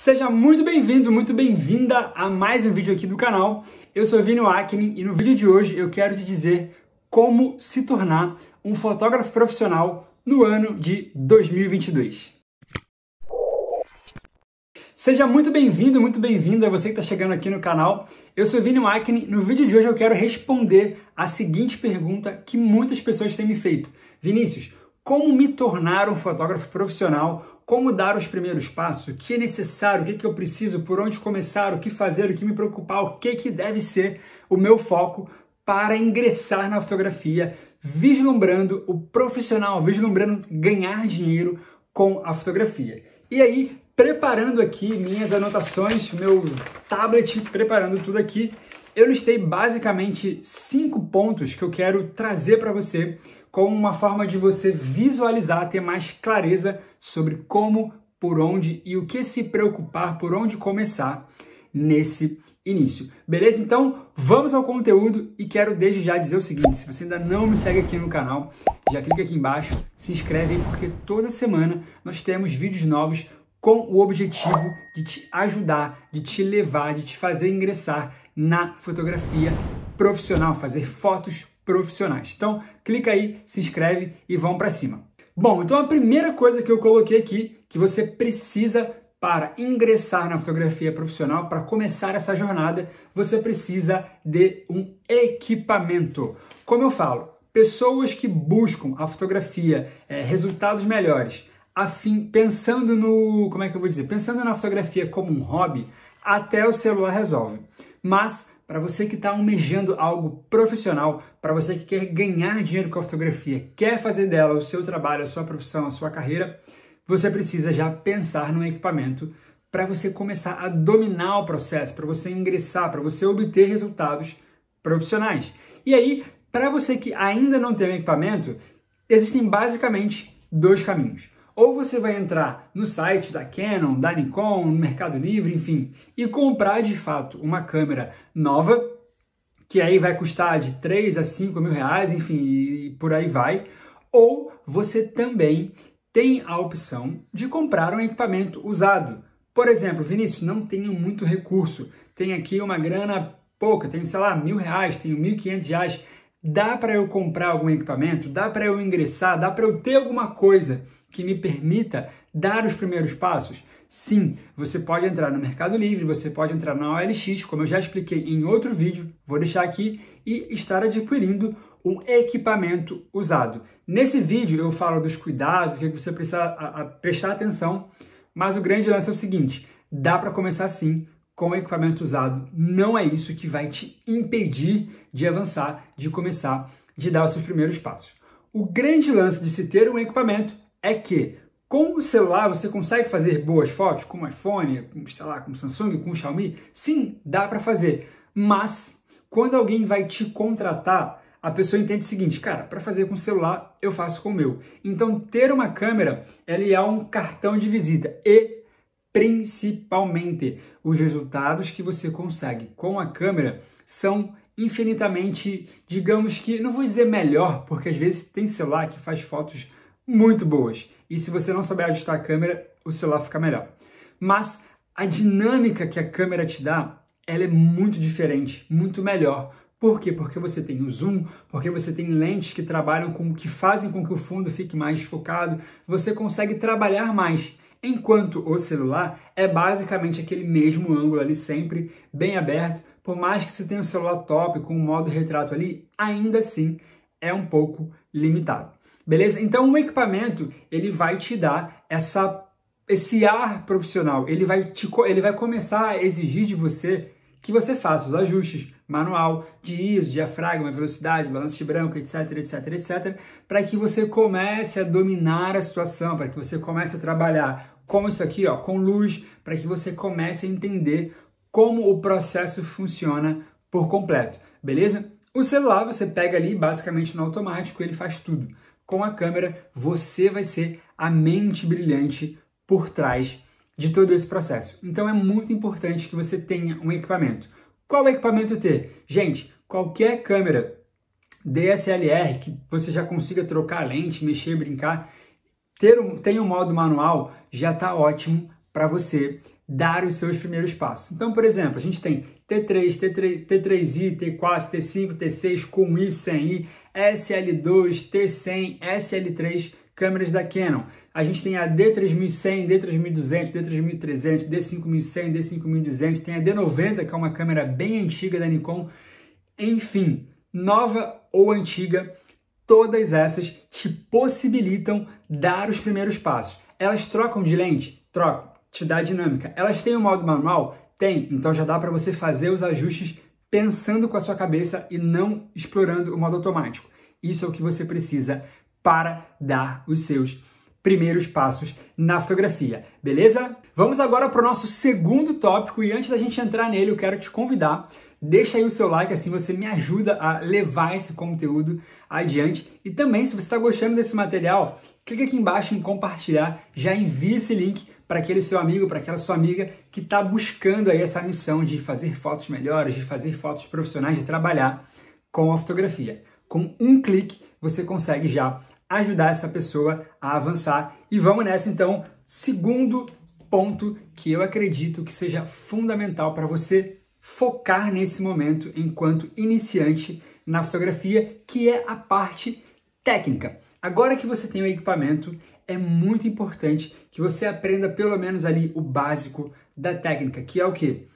Seja muito bem-vindo, muito bem-vinda a mais um vídeo aqui do canal. Eu sou Vini Acne e no vídeo de hoje eu quero te dizer como se tornar um fotógrafo profissional no ano de 2022. Seja muito bem-vindo, muito bem-vinda você que está chegando aqui no canal. Eu sou Vini Acne. No vídeo de hoje eu quero responder a seguinte pergunta que muitas pessoas têm me feito. Vinícius, como me tornar um fotógrafo profissional, como dar os primeiros passos, o que é necessário, o que, é que eu preciso, por onde começar, o que fazer, o que me preocupar, o que, que deve ser o meu foco para ingressar na fotografia, vislumbrando o profissional, vislumbrando ganhar dinheiro com a fotografia. E aí, preparando aqui minhas anotações, meu tablet, preparando tudo aqui, eu listei basicamente cinco pontos que eu quero trazer para você como uma forma de você visualizar, ter mais clareza sobre como, por onde e o que se preocupar, por onde começar nesse início. Beleza? Então, vamos ao conteúdo e quero desde já dizer o seguinte, se você ainda não me segue aqui no canal, já clica aqui embaixo, se inscreve aí, porque toda semana nós temos vídeos novos com o objetivo de te ajudar, de te levar, de te fazer ingressar na fotografia profissional, fazer fotos profissionais. Então, clica aí, se inscreve e vamos para cima. Bom, então a primeira coisa que eu coloquei aqui que você precisa para ingressar na fotografia profissional, para começar essa jornada, você precisa de um equipamento. Como eu falo, pessoas que buscam a fotografia, é, resultados melhores, afim, pensando no, como é que eu vou dizer, pensando na fotografia como um hobby, até o celular resolve. Mas para você que está almejando algo profissional, para você que quer ganhar dinheiro com a fotografia, quer fazer dela o seu trabalho, a sua profissão, a sua carreira, você precisa já pensar no equipamento para você começar a dominar o processo, para você ingressar, para você obter resultados profissionais. E aí, para você que ainda não tem um equipamento, existem basicamente dois caminhos. Ou você vai entrar no site da Canon, da Nikon, no Mercado Livre, enfim, e comprar de fato uma câmera nova, que aí vai custar de 3 a 5 mil reais, enfim, e por aí vai. Ou você também tem a opção de comprar um equipamento usado. Por exemplo, Vinícius, não tenho muito recurso, tenho aqui uma grana pouca, tenho, sei lá, mil reais, tenho mil e quinhentos reais. Dá para eu comprar algum equipamento? Dá para eu ingressar? Dá para eu ter alguma coisa? Que me permita dar os primeiros passos? Sim, você pode entrar no Mercado Livre, você pode entrar na OLX, como eu já expliquei em outro vídeo, vou deixar aqui, e estar adquirindo um equipamento usado. Nesse vídeo eu falo dos cuidados, o que você precisa a, a prestar atenção, mas o grande lance é o seguinte, dá para começar sim com equipamento usado. Não é isso que vai te impedir de avançar, de começar, de dar os seus primeiros passos. O grande lance de se ter um equipamento é que com o celular você consegue fazer boas fotos com o iPhone, com, sei lá, com o Samsung, com o Xiaomi? Sim, dá para fazer. Mas quando alguém vai te contratar, a pessoa entende o seguinte, cara, para fazer com o celular eu faço com o meu. Então ter uma câmera, ela é um cartão de visita e principalmente os resultados que você consegue com a câmera são infinitamente, digamos que, não vou dizer melhor, porque às vezes tem celular que faz fotos muito boas. E se você não souber ajustar a câmera, o celular fica melhor. Mas a dinâmica que a câmera te dá, ela é muito diferente, muito melhor. Por quê? Porque você tem o zoom, porque você tem lentes que trabalham com que fazem com que o fundo fique mais focado, você consegue trabalhar mais. Enquanto o celular é basicamente aquele mesmo ângulo ali sempre bem aberto, por mais que você tenha um celular top com o modo retrato ali, ainda assim é um pouco limitado. Beleza? Então o equipamento, ele vai te dar essa esse ar profissional. Ele vai te ele vai começar a exigir de você que você faça os ajustes manual de ISO, diafragma, velocidade, balanço de branco, etc, etc, etc, para que você comece a dominar a situação, para que você comece a trabalhar com isso aqui, ó, com luz, para que você comece a entender como o processo funciona por completo, beleza? O celular você pega ali basicamente no automático, ele faz tudo com a câmera, você vai ser a mente brilhante por trás de todo esse processo. Então é muito importante que você tenha um equipamento. Qual equipamento ter? Gente, qualquer câmera DSLR que você já consiga trocar a lente, mexer, brincar, ter um, tem um modo manual já está ótimo para você dar os seus primeiros passos. Então, por exemplo, a gente tem T3, T3, T3i, T4, T5, T6 com I, sem I, SL2, T100, SL3, câmeras da Canon. A gente tem a D3100, D3200, D3300, D5100, D5200, tem a D90, que é uma câmera bem antiga da Nikon. Enfim, nova ou antiga, todas essas te possibilitam dar os primeiros passos. Elas trocam de lente? Trocam te dá dinâmica. Elas têm o modo manual? Tem, então já dá para você fazer os ajustes pensando com a sua cabeça e não explorando o modo automático. Isso é o que você precisa para dar os seus primeiros passos na fotografia, beleza? Vamos agora para o nosso segundo tópico e antes da gente entrar nele, eu quero te convidar, deixa aí o seu like, assim você me ajuda a levar esse conteúdo adiante. E também, se você está gostando desse material, clica aqui embaixo em compartilhar, já envia esse link para aquele seu amigo, para aquela sua amiga que está buscando aí essa missão de fazer fotos melhores, de fazer fotos profissionais, de trabalhar com a fotografia. Com um clique você consegue já ajudar essa pessoa a avançar. E vamos nessa então, segundo ponto que eu acredito que seja fundamental para você focar nesse momento enquanto iniciante na fotografia, que é a parte técnica. Agora que você tem o equipamento, é muito importante que você aprenda pelo menos ali o básico da técnica, que é o que?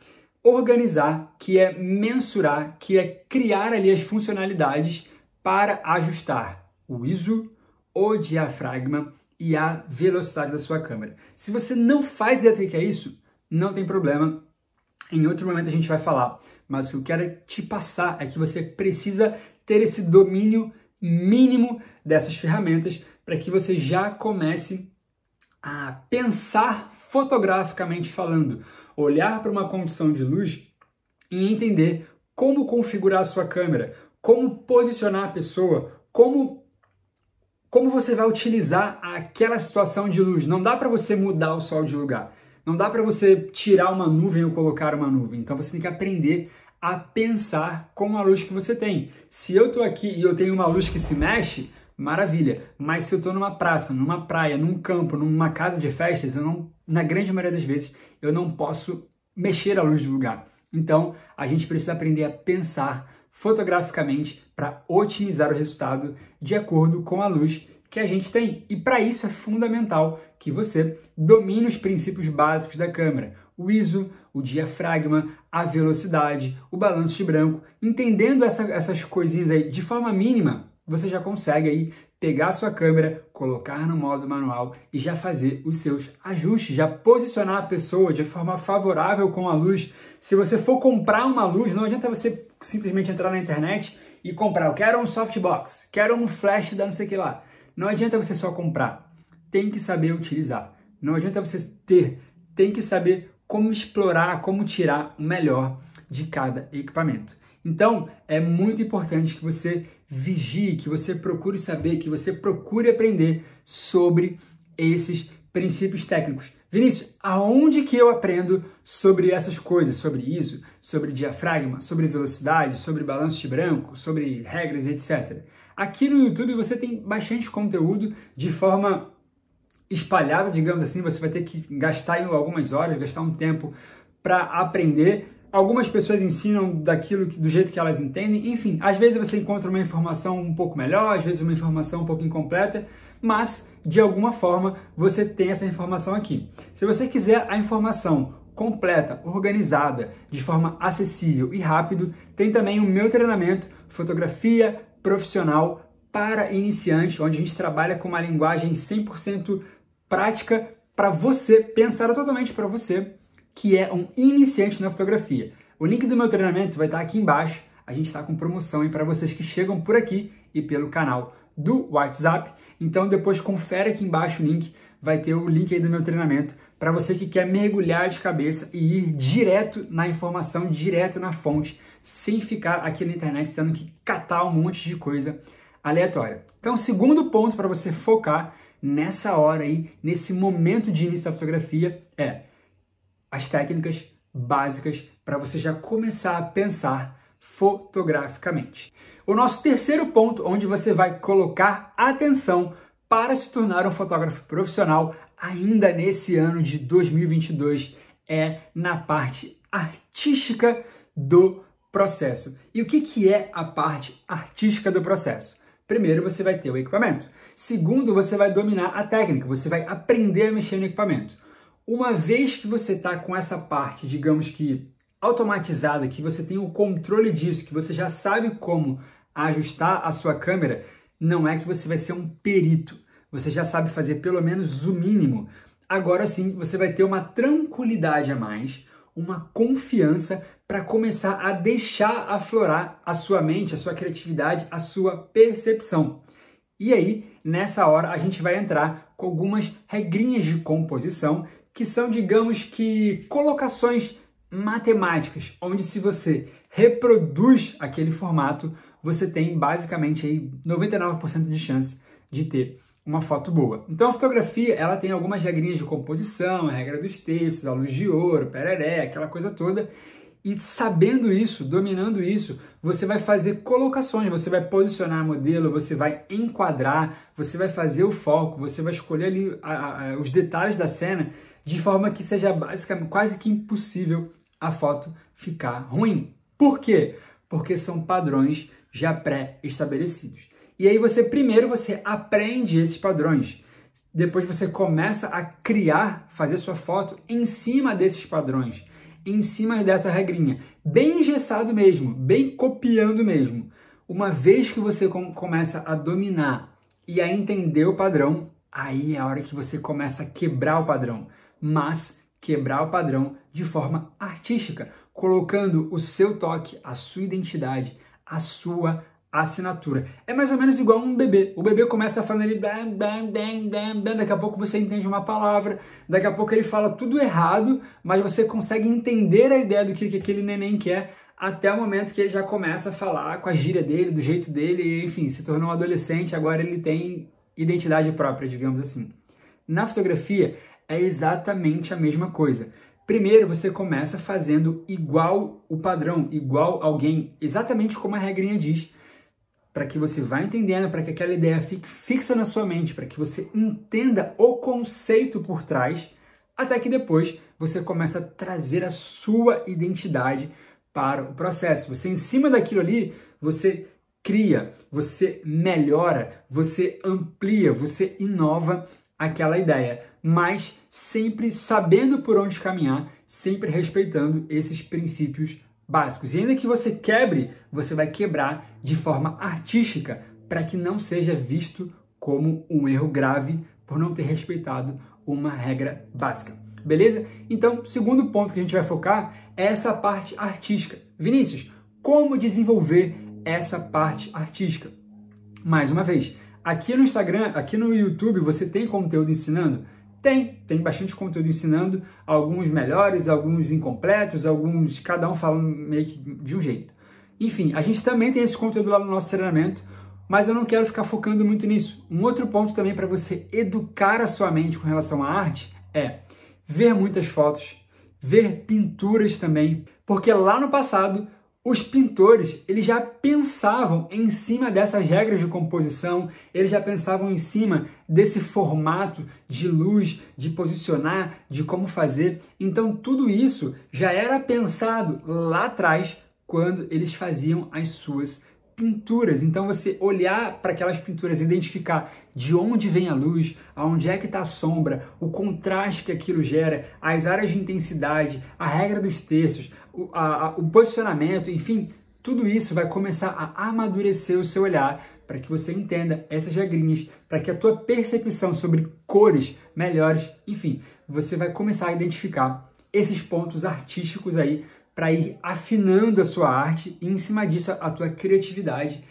Organizar, que é mensurar, que é criar ali as funcionalidades para ajustar o ISO, o diafragma e a velocidade da sua câmera. Se você não faz ideia do que é isso, não tem problema. Em outro momento a gente vai falar. Mas o que eu quero te passar é que você precisa ter esse domínio mínimo dessas ferramentas para que você já comece a pensar fotograficamente falando, olhar para uma condição de luz e entender como configurar a sua câmera, como posicionar a pessoa, como como você vai utilizar aquela situação de luz. Não dá para você mudar o sol de lugar. Não dá para você tirar uma nuvem ou colocar uma nuvem. Então você tem que aprender a pensar com a luz que você tem. Se eu estou aqui e eu tenho uma luz que se mexe, maravilha. Mas se eu estou numa praça, numa praia, num campo, numa casa de festas, eu não, na grande maioria das vezes, eu não posso mexer a luz do lugar. Então, a gente precisa aprender a pensar fotograficamente para otimizar o resultado de acordo com a luz que a gente tem. E para isso é fundamental que você domine os princípios básicos da câmera, o ISO, o diafragma, a velocidade, o balanço de branco. Entendendo essa, essas coisinhas aí de forma mínima, você já consegue aí pegar a sua câmera, colocar no modo manual e já fazer os seus ajustes, já posicionar a pessoa de forma favorável com a luz. Se você for comprar uma luz, não adianta você simplesmente entrar na internet e comprar, eu quero um softbox, quero um flash da não sei o que lá. Não adianta você só comprar, tem que saber utilizar. Não adianta você ter, tem que saber como explorar, como tirar o melhor de cada equipamento. Então, é muito importante que você vigie, que você procure saber, que você procure aprender sobre esses princípios técnicos. Vinícius, aonde que eu aprendo sobre essas coisas, sobre ISO, sobre diafragma, sobre velocidade, sobre balanço de branco, sobre regras, etc. Aqui no YouTube você tem bastante conteúdo de forma espalhada, digamos assim, você vai ter que gastar algumas horas, gastar um tempo para aprender Algumas pessoas ensinam daquilo do jeito que elas entendem, enfim, às vezes você encontra uma informação um pouco melhor, às vezes uma informação um pouco incompleta, mas de alguma forma você tem essa informação aqui. Se você quiser a informação completa, organizada, de forma acessível e rápido, tem também o meu treinamento Fotografia Profissional para Iniciante, onde a gente trabalha com uma linguagem 100% prática para você, pensar totalmente para você que é um iniciante na fotografia. O link do meu treinamento vai estar aqui embaixo. A gente está com promoção para vocês que chegam por aqui e pelo canal do WhatsApp. Então depois confere aqui embaixo o link, vai ter o link aí do meu treinamento para você que quer mergulhar de cabeça e ir direto na informação, direto na fonte, sem ficar aqui na internet tendo que catar um monte de coisa aleatória. Então, segundo ponto para você focar nessa hora aí, nesse momento de início da fotografia é as técnicas básicas para você já começar a pensar fotograficamente. O nosso terceiro ponto, onde você vai colocar atenção para se tornar um fotógrafo profissional ainda nesse ano de 2022, é na parte artística do processo. E o que, que é a parte artística do processo? Primeiro, você vai ter o equipamento. Segundo, você vai dominar a técnica, você vai aprender a mexer no equipamento. Uma vez que você está com essa parte, digamos que automatizada, que você tem o controle disso, que você já sabe como ajustar a sua câmera, não é que você vai ser um perito. Você já sabe fazer pelo menos o mínimo. Agora sim, você vai ter uma tranquilidade a mais, uma confiança para começar a deixar aflorar a sua mente, a sua criatividade, a sua percepção. E aí, nessa hora, a gente vai entrar com algumas regrinhas de composição que são, digamos que, colocações matemáticas, onde se você reproduz aquele formato, você tem basicamente aí 99% de chance de ter uma foto boa. Então a fotografia, ela tem algumas regrinhas de composição, a regra dos textos, a luz de ouro, pereré, aquela coisa toda. E sabendo isso, dominando isso, você vai fazer colocações, você vai posicionar modelo, você vai enquadrar, você vai fazer o foco, você vai escolher ali a, a, os detalhes da cena de forma que seja basicamente quase que impossível a foto ficar ruim. Por quê? Porque são padrões já pré-estabelecidos. E aí você primeiro você aprende esses padrões. Depois você começa a criar, fazer sua foto em cima desses padrões, em cima dessa regrinha, bem engessado mesmo, bem copiando mesmo. Uma vez que você começa a dominar e a entender o padrão, aí é a hora que você começa a quebrar o padrão, mas quebrar o padrão de forma artística, colocando o seu toque, a sua identidade, a sua assinatura. É mais ou menos igual um bebê. O bebê começa falando ali, bam, bam, bam, bam, bam, daqui a pouco você entende uma palavra, daqui a pouco ele fala tudo errado, mas você consegue entender a ideia do que, que aquele neném quer até o momento que ele já começa a falar com a gíria dele, do jeito dele, enfim, se tornou um adolescente, agora ele tem identidade própria, digamos assim. Na fotografia é exatamente a mesma coisa. Primeiro, você começa fazendo igual o padrão, igual alguém, exatamente como a regrinha diz, para que você vá entendendo, para que aquela ideia fique fixa na sua mente, para que você entenda o conceito por trás, até que depois você começa a trazer a sua identidade para o processo. Você, em cima daquilo ali, você cria, você melhora, você amplia, você inova aquela ideia, mas sempre sabendo por onde caminhar, sempre respeitando esses princípios básicos. E ainda que você quebre, você vai quebrar de forma artística, para que não seja visto como um erro grave por não ter respeitado uma regra básica. Beleza? Então, segundo ponto que a gente vai focar é essa parte artística. Vinícius, como desenvolver essa parte artística? Mais uma vez, aqui no Instagram, aqui no YouTube, você tem conteúdo ensinando? Tem, tem bastante conteúdo ensinando, alguns melhores, alguns incompletos, alguns, cada um falando meio que de um jeito. Enfim, a gente também tem esse conteúdo lá no nosso treinamento, mas eu não quero ficar focando muito nisso. Um outro ponto também para você educar a sua mente com relação à arte é ver muitas fotos, ver pinturas também, porque lá no passado os pintores, eles já pensavam em cima dessas regras de composição, eles já pensavam em cima desse formato de luz, de posicionar, de como fazer. Então tudo isso já era pensado lá atrás quando eles faziam as suas pinturas. Então você olhar para aquelas pinturas, identificar de onde vem a luz, aonde é que está a sombra, o contraste que aquilo gera, as áreas de intensidade, a regra dos terços, o, a, a, o posicionamento, enfim, tudo isso vai começar a amadurecer o seu olhar para que você entenda essas regrinhas, para que a tua percepção sobre cores melhores, enfim, você vai começar a identificar esses pontos artísticos aí para ir afinando a sua arte e em cima disso a tua criatividade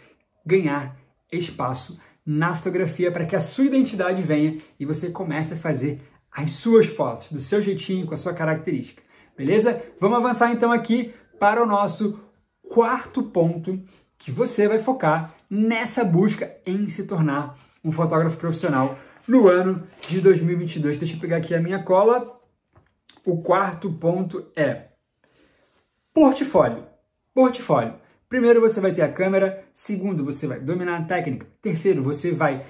ganhar espaço na fotografia para que a sua identidade venha e você comece a fazer as suas fotos do seu jeitinho, com a sua característica. Beleza? Vamos avançar então aqui para o nosso quarto ponto que você vai focar nessa busca em se tornar um fotógrafo profissional no ano de 2022. Deixa eu pegar aqui a minha cola. O quarto ponto é portfólio. Portfólio. Primeiro você vai ter a câmera, segundo você vai dominar a técnica, terceiro você vai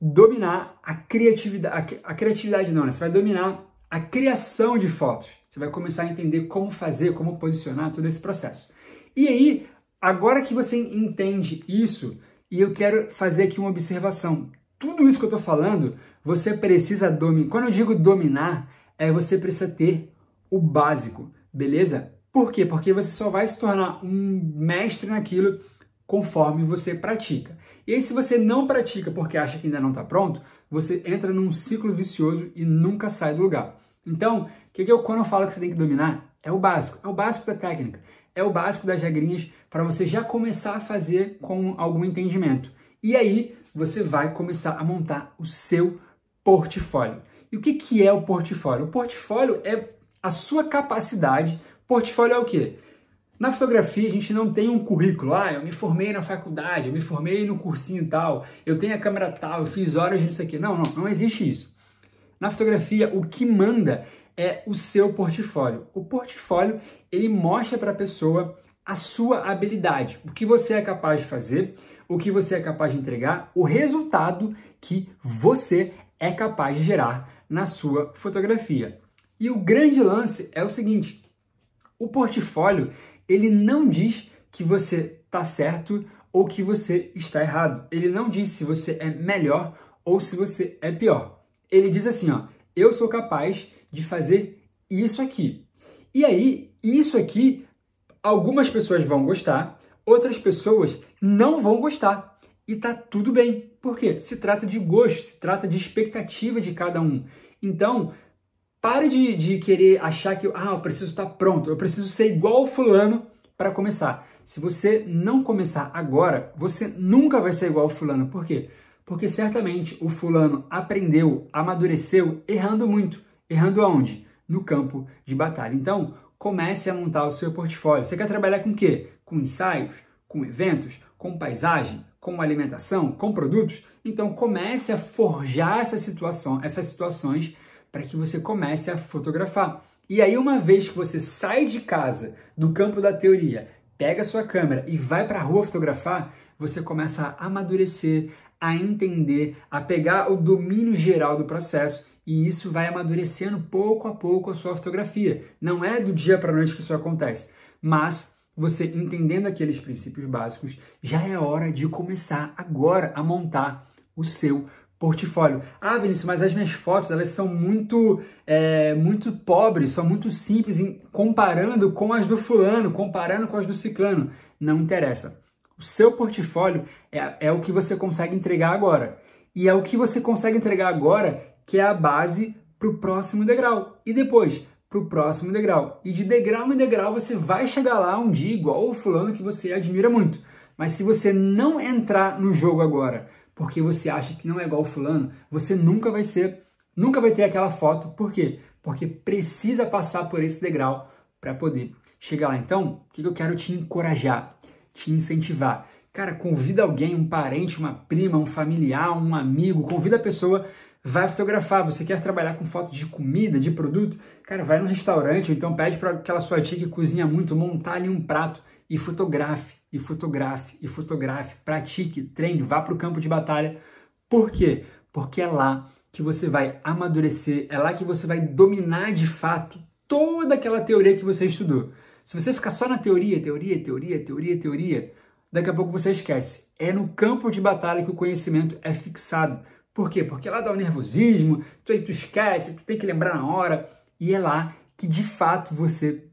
dominar a criatividade, a, criatividade não, né? Você vai dominar a criação de fotos. Você vai começar a entender como fazer, como posicionar todo esse processo. E aí, agora que você entende isso, e eu quero fazer aqui uma observação. Tudo isso que eu estou falando, você precisa dominar. Quando eu digo dominar, é você precisa ter o básico, beleza? Por quê? Porque você só vai se tornar um mestre naquilo conforme você pratica. E aí, se você não pratica porque acha que ainda não está pronto, você entra num ciclo vicioso e nunca sai do lugar. Então, que, que eu, quando eu falo que você tem que dominar, é o básico, é o básico da técnica, é o básico das regrinhas para você já começar a fazer com algum entendimento. E aí você vai começar a montar o seu portfólio. E o que, que é o portfólio? O portfólio é a sua capacidade. Portfólio é o quê? Na fotografia, a gente não tem um currículo. Ah, eu me formei na faculdade, eu me formei no cursinho tal, eu tenho a câmera tal, eu fiz horas disso aqui. Não, não, não existe isso. Na fotografia, o que manda é o seu portfólio. O portfólio, ele mostra para a pessoa a sua habilidade, o que você é capaz de fazer, o que você é capaz de entregar, o resultado que você é capaz de gerar na sua fotografia. E o grande lance é o seguinte: o portfólio ele não diz que você está certo ou que você está errado. Ele não diz se você é melhor ou se você é pior. Ele diz assim, ó, eu sou capaz de fazer isso aqui. E aí, isso aqui, algumas pessoas vão gostar, outras pessoas não vão gostar. E tá tudo bem. Por quê? Se trata de gosto, se trata de expectativa de cada um. Então, pare de, de querer achar que ah, eu preciso estar pronto, eu preciso ser igual ao fulano para começar. Se você não começar agora, você nunca vai ser igual ao fulano. Por quê? Porque certamente o fulano aprendeu, amadureceu errando muito. Errando aonde? No campo de batalha. Então, comece a montar o seu portfólio. Você quer trabalhar com o quê? Com ensaios, com eventos, com paisagem, com alimentação, com produtos? Então, comece a forjar essa situação, essas situações para que você comece a fotografar. E aí, uma vez que você sai de casa, do campo da teoria, pega sua câmera e vai para a rua fotografar, você começa a amadurecer, a entender, a pegar o domínio geral do processo e isso vai amadurecendo pouco a pouco a sua fotografia. Não é do dia para noite que isso acontece, mas você entendendo aqueles princípios básicos, já é hora de começar agora a montar o seu portfólio. Ah, Vinícius, mas as minhas fotos elas são muito, é, muito pobres, são muito simples em, comparando com as do fulano, comparando com as do ciclano. Não interessa. O seu portfólio é, é o que você consegue entregar agora. E é o que você consegue entregar agora que é a base para o próximo degrau. E depois, para o próximo degrau. E de degrau em degrau você vai chegar lá um dia igual o fulano que você admira muito. Mas se você não entrar no jogo agora, porque você acha que não é igual o fulano, você nunca vai ser, nunca vai ter aquela foto. Por quê? Porque precisa passar por esse degrau para poder chegar lá. Então, o que eu quero te encorajar, te incentivar? Cara, convida alguém, um parente, uma prima, um familiar, um amigo, convida a pessoa vai fotografar, você quer trabalhar com fotos de comida, de produto, cara, vai no restaurante, ou então pede para aquela sua tia que cozinha muito montar ali um prato e fotografe, e fotografe, e fotografe, pratique, treine, vá para o campo de batalha. Por quê? Porque é lá que você vai amadurecer, é lá que você vai dominar de fato toda aquela teoria que você estudou. Se você ficar só na teoria, teoria, teoria, teoria, teoria, daqui a pouco você esquece. É no campo de batalha que o conhecimento é fixado. Por quê? Porque lá dá o nervosismo, tu aí tu esquece, tu tem que lembrar na hora, e é lá que de fato você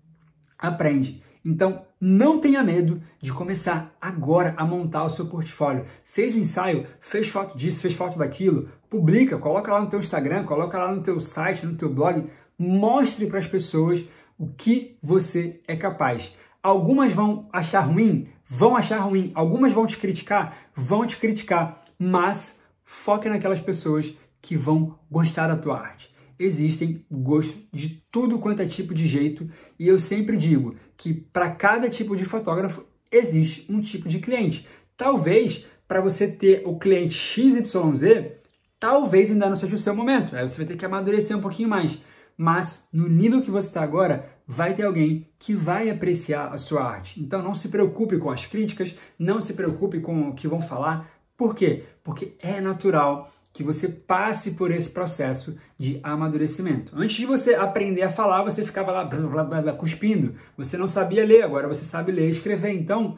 aprende. Então, não tenha medo de começar agora a montar o seu portfólio. Fez um ensaio, fez foto disso, fez foto daquilo, publica, coloca lá no teu Instagram, coloca lá no teu site, no teu blog, mostre para as pessoas o que você é capaz. Algumas vão achar ruim, vão achar ruim. Algumas vão te criticar, vão te criticar, mas foque naquelas pessoas que vão gostar da tua arte. Existem gostos de tudo quanto é tipo de jeito e eu sempre digo que para cada tipo de fotógrafo existe um tipo de cliente. Talvez para você ter o cliente XYZ, talvez ainda não seja o seu momento. Aí você vai ter que amadurecer um pouquinho mais. Mas no nível que você está agora, vai ter alguém que vai apreciar a sua arte. Então não se preocupe com as críticas, não se preocupe com o que vão falar, por quê? Porque é natural que você passe por esse processo de amadurecimento. Antes de você aprender a falar, você ficava lá blá, blá, blá, blá, cuspindo. Você não sabia ler, agora você sabe ler e escrever. Então,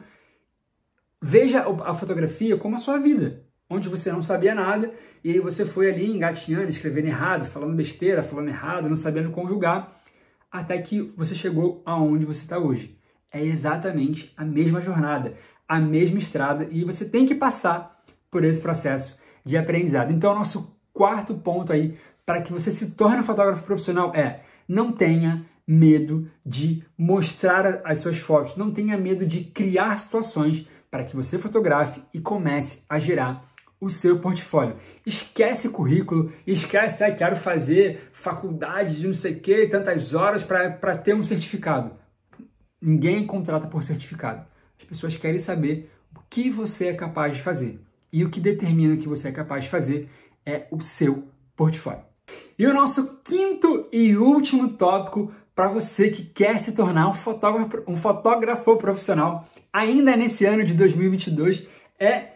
veja a fotografia como a sua vida, onde você não sabia nada e aí você foi ali engatinhando, escrevendo errado, falando besteira, falando errado, não sabendo conjugar, até que você chegou aonde você está hoje. É exatamente a mesma jornada, a mesma estrada e você tem que passar por esse processo de aprendizado. Então, nosso quarto ponto aí para que você se torne um fotógrafo profissional é não tenha medo de mostrar as suas fotos, não tenha medo de criar situações para que você fotografe e comece a gerar o seu portfólio. Esquece currículo, esquece, ah, quero fazer faculdade de não sei o que, tantas horas para ter um certificado. Ninguém contrata por certificado. As pessoas querem saber o que você é capaz de fazer. E o que determina o que você é capaz de fazer é o seu portfólio. E o nosso quinto e último tópico para você que quer se tornar um fotógrafo, um fotógrafo profissional ainda nesse ano de 2022 é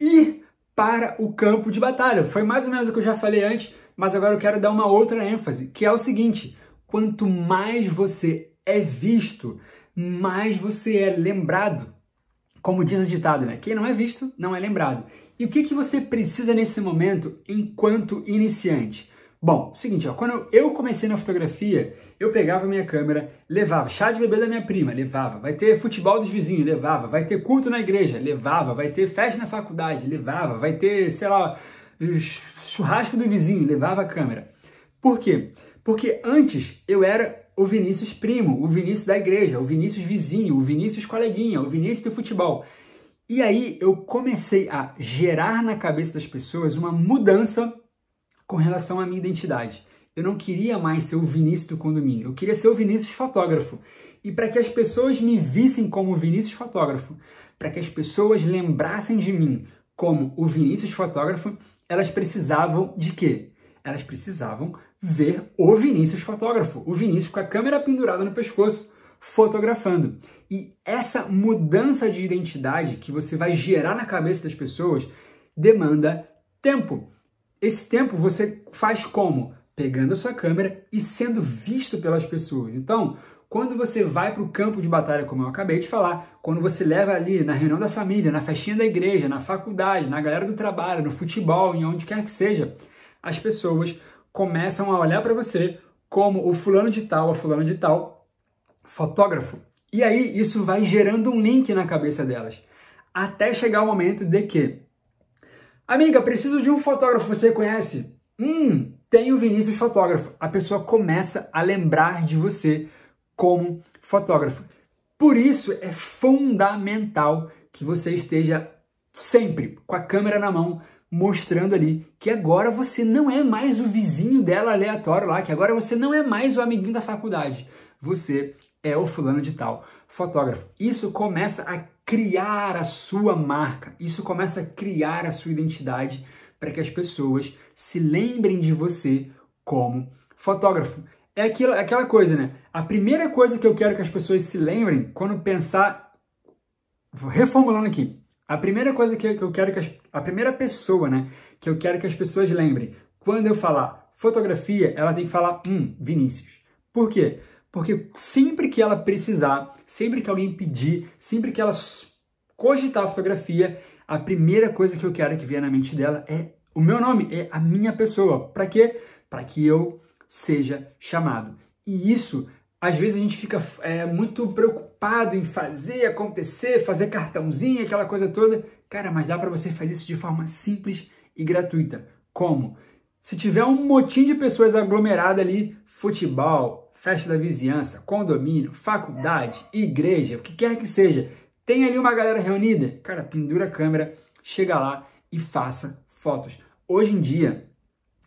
ir para o campo de batalha. Foi mais ou menos o que eu já falei antes, mas agora eu quero dar uma outra ênfase, que é o seguinte: quanto mais você é visto, mais você é lembrado. Como diz o ditado, né? Quem não é visto não é lembrado. E o que, que você precisa nesse momento enquanto iniciante? Bom, seguinte, ó, quando eu comecei na fotografia, eu pegava minha câmera, levava chá de bebê da minha prima, levava, vai ter futebol dos vizinhos, levava, vai ter culto na igreja, levava, vai ter festa na faculdade, levava, vai ter, sei lá, churrasco do vizinho, levava a câmera. Por quê? Porque antes eu era o Vinícius primo, o Vinícius da igreja, o Vinícius vizinho, o Vinícius coleguinha, o Vinícius do futebol. E aí eu comecei a gerar na cabeça das pessoas uma mudança com relação à minha identidade. Eu não queria mais ser o Vinícius do condomínio, eu queria ser o Vinícius fotógrafo. E para que as pessoas me vissem como Vinícius fotógrafo, para que as pessoas lembrassem de mim como o Vinícius fotógrafo, elas precisavam de quê? Elas precisavam ver o Vinícius fotógrafo, o Vinícius com a câmera pendurada no pescoço, fotografando. E essa mudança de identidade que você vai gerar na cabeça das pessoas demanda tempo. Esse tempo você faz como? Pegando a sua câmera e sendo visto pelas pessoas. Então, quando você vai para o campo de batalha, como eu acabei de falar, quando você leva ali na reunião da família, na festinha da igreja, na faculdade, na galera do trabalho, no futebol, em onde quer que seja, as pessoas começam a olhar para você como o fulano de tal, a fulano de tal, fotógrafo. E aí isso vai gerando um link na cabeça delas, até chegar o momento de que Amiga, preciso de um fotógrafo, você conhece? Hum, tem o Vinícius Fotógrafo. A pessoa começa a lembrar de você como fotógrafo. Por isso é fundamental que você esteja sempre com a câmera na mão, mostrando ali que agora você não é mais o vizinho dela aleatório lá, que agora você não é mais o amiguinho da faculdade. Você é o fulano de tal fotógrafo. Isso começa a criar a sua marca, isso começa a criar a sua identidade para que as pessoas se lembrem de você como fotógrafo. É aquilo, aquela coisa, né? A primeira coisa que eu quero que as pessoas se lembrem quando pensar. Reformulando aqui. A primeira coisa que eu quero que as, a primeira pessoa, né, que eu quero que as pessoas lembrem, quando eu falar fotografia, ela tem que falar, hum, Vinícius. Por quê? Porque sempre que ela precisar, sempre que alguém pedir, sempre que ela cogitar a fotografia, a primeira coisa que eu quero que venha na mente dela é o meu nome, é a minha pessoa. Para quê? Para que eu seja chamado. E isso, às vezes a gente fica é, muito preocupado em fazer acontecer, fazer cartãozinho, aquela coisa toda. Cara, mas dá para você fazer isso de forma simples e gratuita. Como? Se tiver um motim de pessoas aglomeradas ali, futebol, festa da vizinhança, condomínio, faculdade, igreja, o que quer que seja, tem ali uma galera reunida, cara, pendura a câmera, chega lá e faça fotos. Hoje em dia,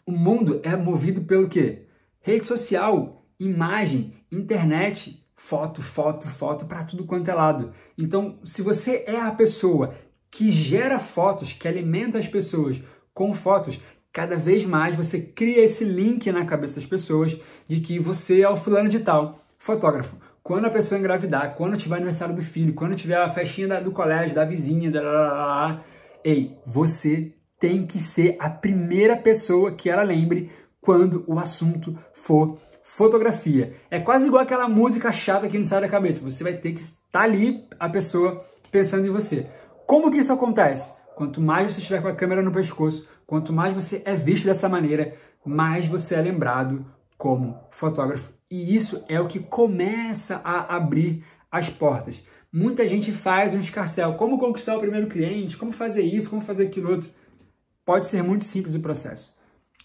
o mundo é movido pelo quê? Rede social, imagem, internet, foto, foto, foto para tudo quanto é lado. Então, se você é a pessoa que gera fotos, que alimenta as pessoas com fotos, cada vez mais você cria esse link na cabeça das pessoas de que você é o fulano de tal, fotógrafo. Quando a pessoa engravidar, quando tiver aniversário do filho, quando tiver a festinha da, do colégio, da vizinha, da, ei, você tem que ser a primeira pessoa que ela lembre quando o assunto for fotografia. É quase igual aquela música chata que não sai da cabeça. Você vai ter que estar ali a pessoa pensando em você. Como que isso acontece? Quanto mais você estiver com a câmera no pescoço, quanto mais você é visto dessa maneira, mais você é lembrado como fotógrafo. E isso é o que começa a abrir as portas. Muita gente faz um escarcel. Como conquistar o primeiro cliente? Como fazer isso? Como fazer aquilo outro? Pode ser muito simples o processo.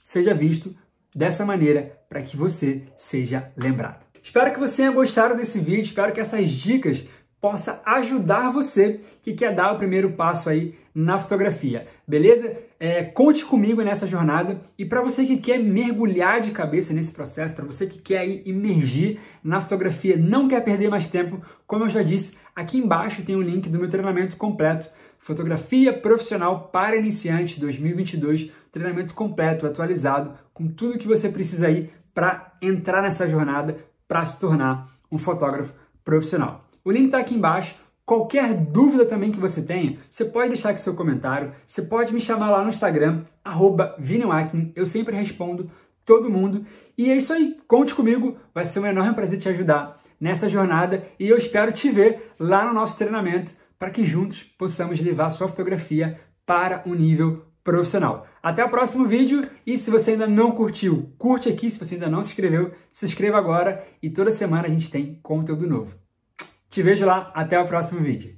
Seja visto dessa maneira para que você seja lembrado. Espero que você tenha gostado desse vídeo, espero que essas dicas possa ajudar você que quer dar o primeiro passo aí na fotografia, beleza? É, conte comigo nessa jornada e para você que quer mergulhar de cabeça nesse processo, para você que quer imergir na fotografia, não quer perder mais tempo, como eu já disse, aqui embaixo tem o link do meu treinamento completo, Fotografia Profissional para Iniciantes 2022, treinamento completo, atualizado, com tudo que você precisa aí para entrar nessa jornada, para se tornar um fotógrafo profissional. O link está aqui embaixo. Qualquer dúvida também que você tenha, você pode deixar aqui seu comentário, você pode me chamar lá no Instagram, arroba eu sempre respondo todo mundo. E é isso aí, conte comigo, vai ser um enorme prazer te ajudar nessa jornada e eu espero te ver lá no nosso treinamento para que juntos possamos levar sua fotografia para um nível profissional. Até o próximo vídeo e se você ainda não curtiu, curte aqui, se você ainda não se inscreveu, se inscreva agora e toda semana a gente tem conteúdo novo. Te vejo lá, até o próximo vídeo.